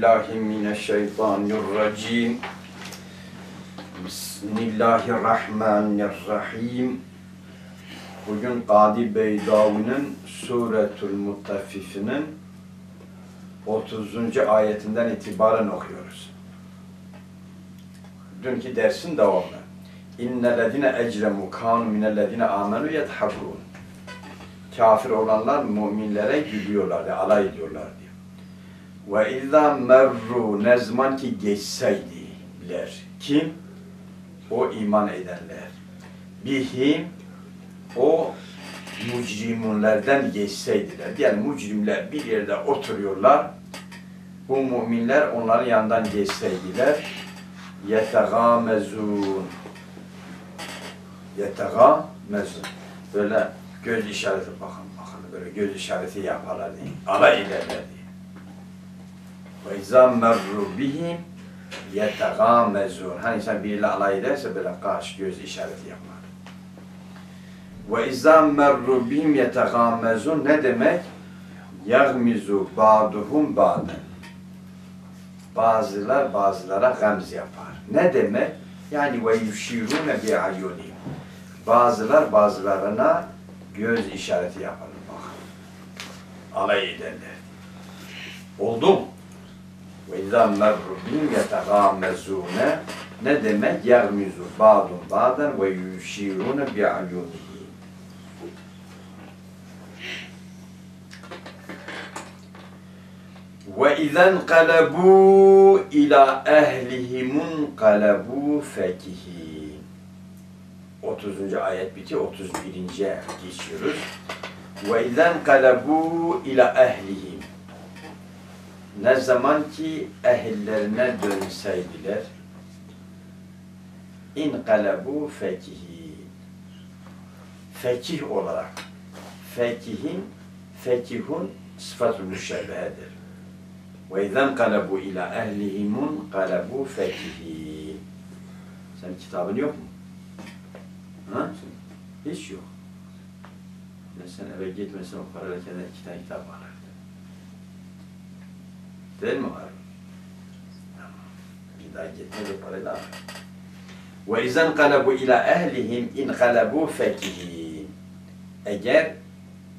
billahi mineşşeytanirracim. Bismillahirrahmanirrahim. Bugün Kadi Beydavi'nin Suretül Mutaffifinin 30. ayetinden itibaren okuyoruz. Dünkü dersin devamı. İnnellezine ecremu kanu minellezine amenu yethakun. Kafir olanlar müminlere gülüyorlar, alay ediyorlar diyor. Ve izâ merru ne zaman ki geçseydiler. Kim? O iman edenler. Bihim o mücrimunlerden geçseydiler. Yani mücrimler bir yerde oturuyorlar. Bu müminler onların yanından geçseydiler. Yetegâmezûn. Yetegâmezûn. Böyle göz işareti bakın bakın böyle göz işareti yaparlar diye. Alay ederler diye. Ve izâ merru bihim yetegâmezûn. Hani insan biriyle alay ederse böyle kaş göz işareti yapar. Ve izâ merru bihim yetegâmezûn ne demek? Yagmizu ba'duhum ba'den. Bazılar bazılara gamz yapar. Ne demek? Yani ve yuşirûne bi ayyunihim. Bazılar bazılarına göz işareti yapar. Bak. Alay ederler. Oldu mu? Ve izâ merru bil ne demek? Yermizu ba'dun ba'den ve yüşirûne bi'ayûdihî. Ve izen kalabu ila ehlihimun kalabu fekihi. 30. ayet bitiyor. 31. geçiyoruz. Ve izen kalabu ila ehlihi. Ne zaman ki ehillerine dönseydiler in inkalebu fekihin fekih olarak fekihin fekihun sıfatü müşebbehedir. Ve izen kalebu ila ehlihimun kalebu fekihin Sen kitabın yok mu? Ha? Hiç yok. Ben sen eve gitmesen o parayla kendine iki tane kitap alır. Değil mi var? Bir daha gitmedi parayla. Ve izen kalabu ila ehlihim in kalabu fekihin. Eğer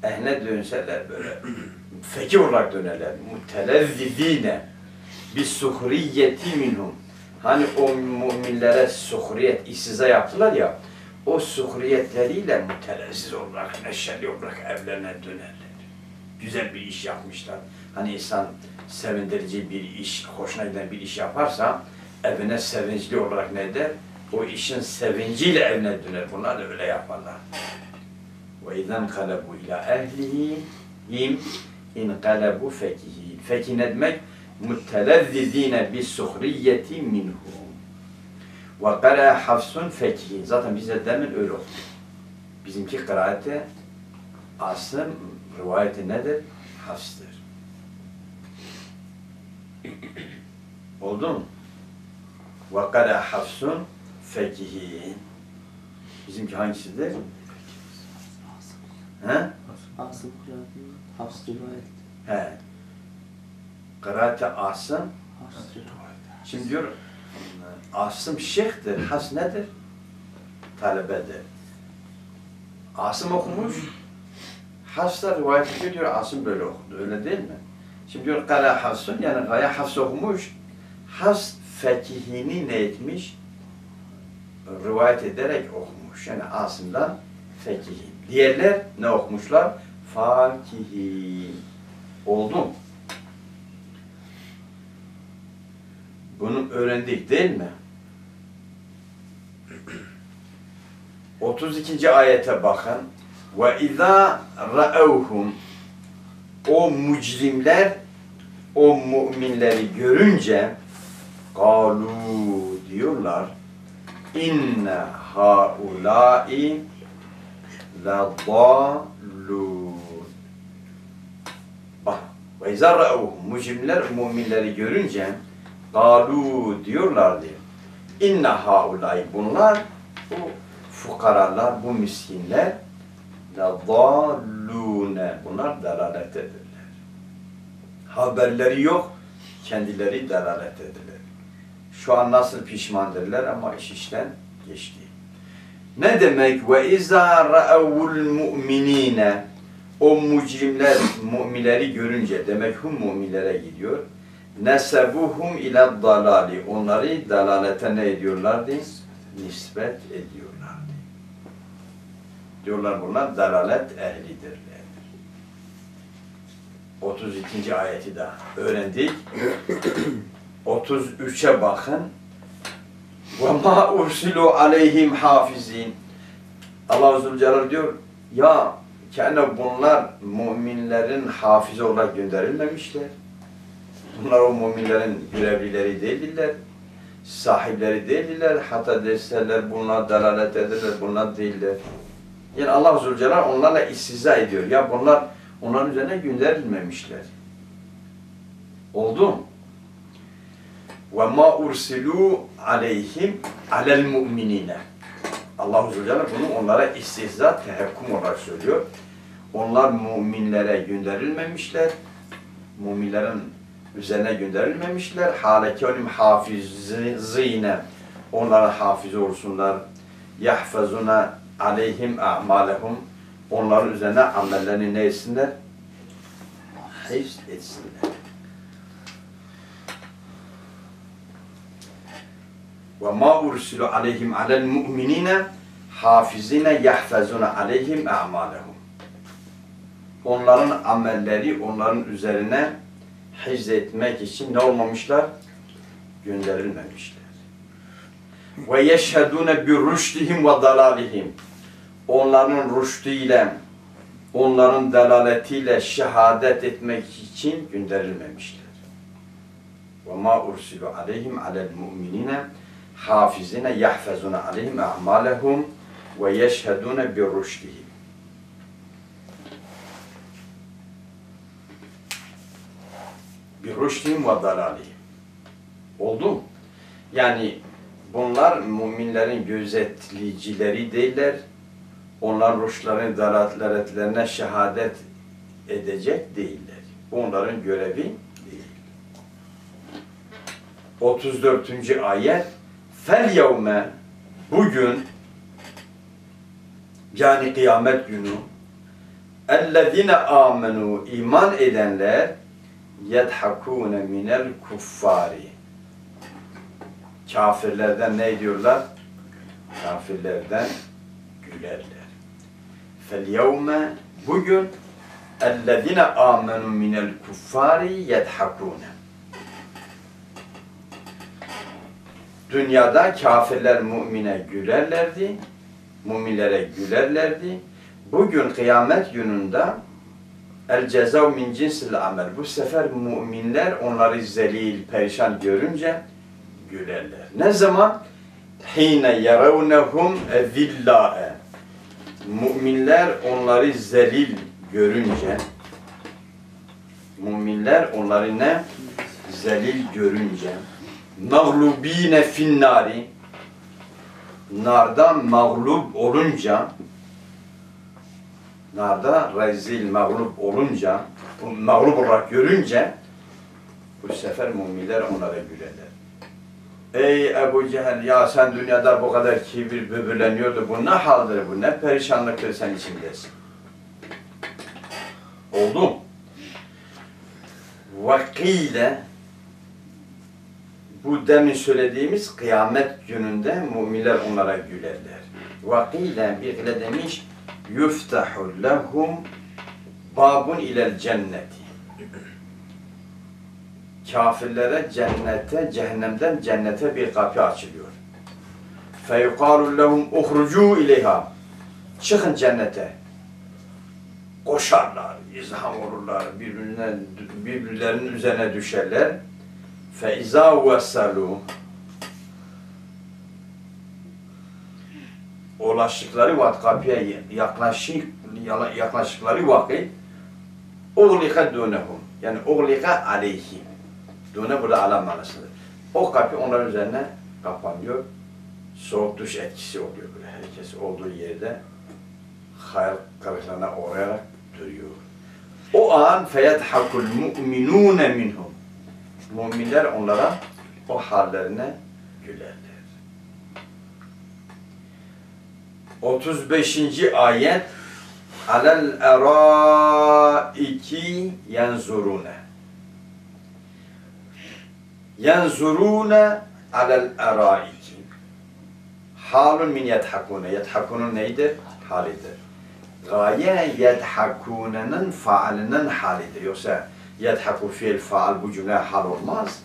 ehne dönseler böyle fekih olarak dönerler. Mutelezzizine bir suhriyeti minhum. Hani o müminlere suhriyet, işsize yaptılar ya, o suhriyetleriyle mütelezziz olarak, neşeli olarak evlerine dönerler. Güzel bir iş yapmışlar. Hani insan sevindirici bir iş, hoşuna giden bir iş yaparsa, evine sevinçli olarak ne der? O işin sevinciyle evine döner. Bunlar da öyle yaparlar. وَاِذَنْ قَلَبُوا اِلَى اَهْلِهِمْ اِنْقَلَبُوا فَكِهِينَ Fekih ne demek? مُتَّلَذِّذ۪ينَ بِالسُّخْرِيَّةِ مِنْهُمْ وَقَرَى حَفْسٌ فَكِهِينَ Zaten bize demin öyle oldu. Bizimki kıraate Asım rivayeti nedir? Hafs'tır. Oldu mu? وَقَرَى حَفْسٌ فَكِهِينَ Bizimki hangisidir? He? Asım kıraatını Hafs rivayet. He. Kıraate Asım. Hafs rivayet. Şimdi diyor Asım şeyhtir. Has nedir? Talebedir. Asım okumuş. Has da rivayet ediyor diyor Asım böyle okudu. Öyle değil mi? Şimdi diyor Kala Hafsun yani Gaya Hafs okumuş. Has fekihini ne etmiş? Rivayet ederek okumuş. Yani Asım'dan fekihin. Diğerler ne okumuşlar? Fakihin. Oldu? Bunu öğrendik değil mi? 32. ayete bakın. Ve izâ ra'evhum o mücrimler o müminleri görünce galu diyorlar. İnne haulâi ledâllûn Bak ve izâ ra'evhum mücrimler müminleri görünce galu diyorlardı inne haulâi. Bunlar bu fukaralar, bu miskinler ledâllûne bunlar dalalettedirler. Haberleri yok, Kendileri dalalettedirler. Şu an nasıl pişmandırlar ama iş işten geçti. Ne demek? Ve izâ ra'avul mu'minîne o mucrimler müminleri görünce demek hum müminlere gidiyor. Nesebuhum ile dalali onları dalalete ne ediyorlardı? Nispet ediyorlardı. Diyorlar bunlar dalalet ehlidirler. 32. ayeti de öğrendik. 33'e bakın. Ve ma ursilu aleyhim hafizin. Allah Zülcelal diyor ya kendi bunlar müminlerin hafize olarak gönderilmemişler. Bunlar o müminlerin görevlileri değildiler. Sahipleri değildiler. Hatta deseler bunlar dalalet ederler, bunlar değiller. Yani Allah Zülcelal onlarla istiza ediyor. Ya bunlar onların üzerine gönderilmemişler. Oldu mu? Ma ursilu aleyhim alel mu'minine. Allah-u Zülcelal bunu onlara istihza, tehekkum olarak söylüyor. Onlar müminlere gönderilmemişler. Müminlerin üzerine gönderilmemişler. Halekenim hafizine onlara hafiz olsunlar. Yahfazuna aleyhim a'malehum onların üzerine amellerini ne etsinler? Hifz etsinler. Ve ma ursilu aleyhim alel mu'minine hafizine yahfazuna aleyhim a'malehum. Onların amelleri onların üzerine hizmetmek için ne olmamışlar? Gönderilmemişler. Ve yeşhedune bi rüşdihim ve dalalihim. Onların rüştüyle, onların dalaletiyle şehadet etmek için gönderilmemişler. Ve ma ursilu aleyhim alel mu'minine hafizine yahfazuna aleyhim a'malehum ve yeşhedune bi rüşdihim. Bi rüşdihim ve dalalihim. Oldu? Yani bunlar müminlerin gözetleyicileri değiller. Onlar ruşların dalaletlerine şehadet edecek değiller. Onların görevi değil. 34. ayet Fel yevme bugün yani kıyamet günü ellezine amenu iman edenler yedhakune minel kuffari kafirlerden ne diyorlar? Kafirlerden gülerler. Yevme bugün ellezine amenu minel kuffari yedhakune Dünyada kafirler mümine gülerlerdi, müminlere gülerlerdi. Bugün kıyamet gününde el cezav min cinsil amel. Bu sefer müminler onları zelil, perişan görünce gülerler. Ne zaman? Hine yaravnehum zillâe. Müminler onları zelil görünce müminler onları ne? Zelil görünce mağlubine finnari narda mağlup olunca narda rezil mağlup olunca mağlup olarak görünce bu sefer müminler onlara gülerler. Ey Ebu Cehil ya sen dünyada bu kadar kibir böbürleniyordu. Bu ne haldir bu? Ne perişanlıktır sen içindesin. Oldu. Vakile bu demin söylediğimiz kıyamet gününde müminler onlara gülerler. Vakile bir demiş yuftahu lehum babun ilel cenneti Kafirlere cennete, cehennemden cennete bir kapı açılıyor. Feyukalu lehum uhrucu ileyha. Çıkın cennete. Koşarlar, izham olurlar, birbirine, birbirlerinin üzerine düşerler. فَاِذَا وَسَلُوا Ulaştıkları vakit kapıya yaklaşık, yaklaştıkları vakit uğlika dönehum yani uğlika aleyhim döne burada alam manasıdır. O kapı onların üzerine kapanıyor. Soğuk duş etkisi oluyor böyle. Herkes olduğu yerde hayal kırıklığına uğrayarak duruyor. O an feyethakul mu'minune minhum Müminler onlara o hallerine gülerler. 35. ayet alel eraiki yenzurune yenzurune alel eraiki halun min yedhakune yedhakunun neydir? Halidir. Gaye yedhakunenin faalinin halidir. Yoksa yedhaku fiil faal bu cümle hal olmaz.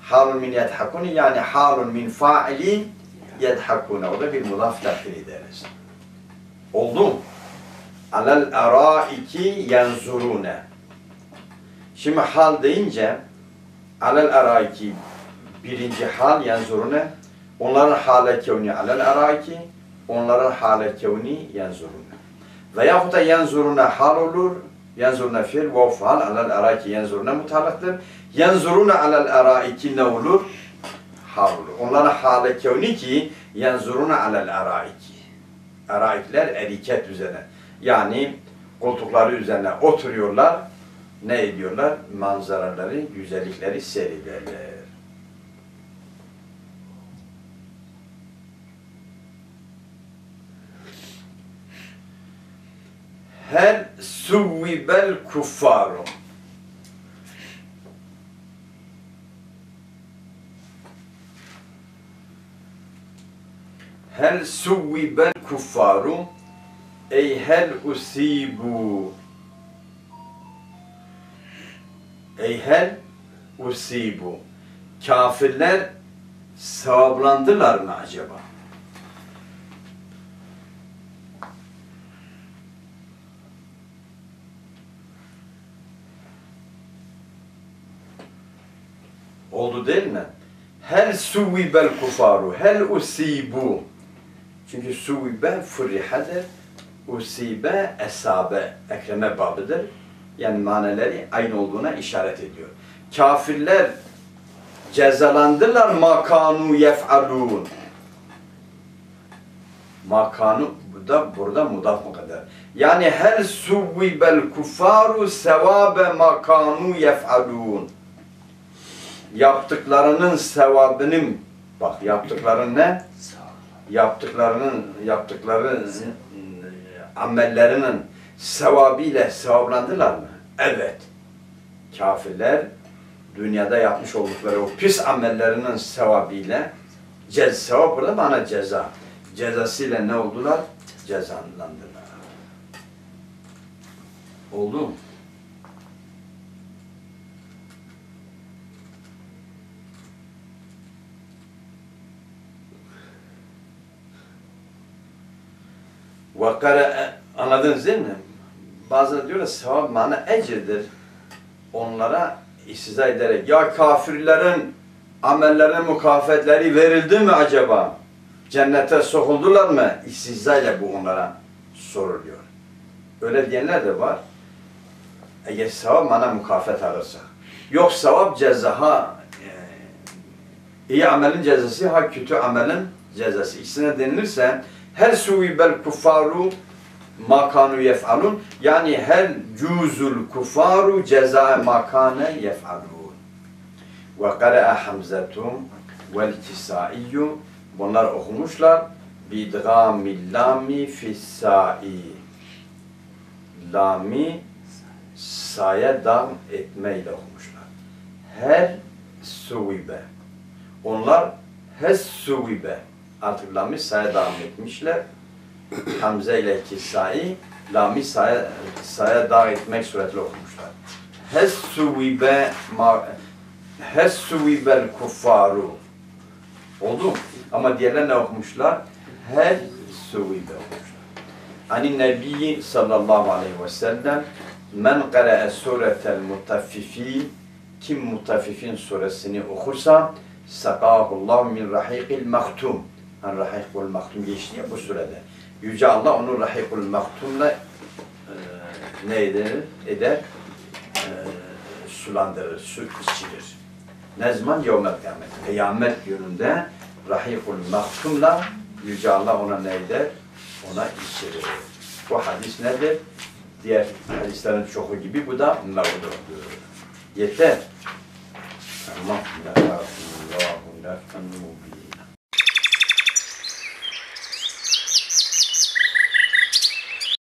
Halun min yedhakune yani halun min faili yedhakune. O da bir mudaf dahil ederiz. Oldu mu? Alel eraiki yenzurune. Şimdi hal deyince alel eraiki birinci hal yenzurune onların hale kevni alel eraiki onların hale kevni yenzurune. Veyahut da yenzurune hal olur yenzurune fiil ve faal alel eraiki yenzurune mutallıktır. Yenzurune alel eraiki ne olur? Hal olur. Onların hale kevni ki yenzurune alel eraiki. Eraikler eriket üzerine. Yani koltukları üzerine oturuyorlar. Ne ediyorlar? Manzaraları, güzellikleri seyrederler. Hel suvvibel kuffaru. Hel suvvibel kuffaru ey hel usibu ey hel usibu kafirler sevaplandılar mı acaba? Oldu değil mi? Hel suvibel kufaru, hel usibu. Çünkü suvibe fırrihadır, usibe esabe, ekreme babıdır. Yani maneleri aynı olduğuna işaret ediyor. Kafirler cezalandılar makanu yef'alun. Makanu da burada mudaf kadar. Yani her suvibel kufaru sevabe makanu yef'alun. Yaptıklarının sevabının bak yaptıkların ne? yaptıklarının yaptıkları amellerinin sevabıyla sevaplandılar mı? Evet. Kafirler dünyada yapmış oldukları o pis amellerinin sevabıyla cez sevap burada bana ceza. Cezasıyla ne oldular? Cezalandılar. Oldu mu? Vakara anladınız değil mi? Bazıları diyorlar sevap mana ecirdir. Onlara istiza ederek ya kafirlerin amellerine mukafetleri verildi mi acaba? Cennete sokuldular mı? İstiza ile bu onlara soruluyor. Öyle diyenler de var. Eğer sevap mana mukafet alırsa. Yok sevap ceza ha e, iyi amelin cezası ha kötü amelin cezası. İkisine denilirse her suvibel kuffaru makanu yef'alun. Yani her cuzul kuffaru ceza makane yef'alun. Ve kara'a hamzetum vel kisaiyyum bunlar okumuşlar. Bidgamil lami fissai lami saya dam etmeyle okumuşlar. Her suvibe onlar hes suvibe artık lami saya devam etmişler. Hamze ile kisai lami saya, saya dağ etmek suretiyle okumuşlar. Hessuvibe Hessuvibe'l kuffaru Oldu? Ama diğerler ne okumuşlar? Her suvibe okumuşlar. Ani Nebi sallallahu aleyhi ve sellem men qara'a suretel mutaffifin kim mutaffifin suresini okursa sakahullahu min rahikil maktum Hani rahikul maktum geçti ya bu surede. Yüce Allah onu rahikul maktumla e, ne eder? eder? E, sulandırır, su içirir. Ne zaman? Yevmel kıyamet. Kıyamet gününde rahikul maktumla Yüce Allah ona ne eder? Ona içirir. Bu hadis nedir? Diğer hadislerin çoğu gibi bu da mevdudur. Yeter. Ha. Allah la Allah la mubin.